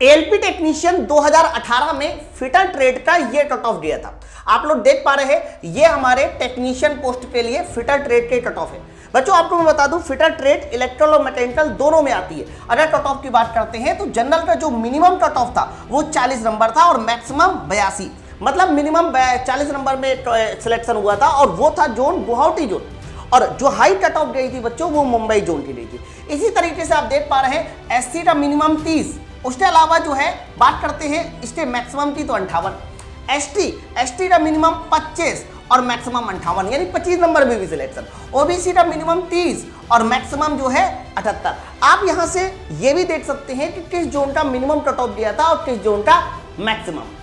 LP technician 2018 में fitter trade का ये कट ऑफ़ दिया था। आप लोग देख पा रहे हैं, ये हमारे टेक्नीशियन पोस्ट के लिए फिटर ट्रेड के कट ऑफ़ है। बच्चों, आपको मैं बता दूँ फिटर ट्रेड इलेक्ट्रल और मैकेनिकल दोनों में आती है। अगर कट ऑफ़ की बात करते हैं तो जनरल का जो मिनिमम कट ऑफ़ था, वो 40 नंबर था और मैक्सिमम बयासी। मतलब मिनिमम 40 नंबर में सिलेक्शन हुआ था और वो था जोन गुवाहाटी जोन और जो हाई कट ऑफ़ गई थी बच्चों, वो मुंबई जोन की गई थी। इसी तरीके से आप देख पा रहे हैं एससी का मिनिमम तीस उसके अलावा जो है, बात करते हैं इसके मैक्सिमम की तो अंठावन। एस टी एस टी का मिनिमम पच्चीस और मैक्सिमम अंठावन, यानी पच्चीस नंबर में भी सिलेक्शन ओबीसी का मिनिमम तीस और मैक्सिमम जो है अठहत्तर। आप यहाँ से ये भी देख सकते हैं कि किस जोन का मिनिमम कट ऑफ़ दिया था और किस जोन का मैक्सिमम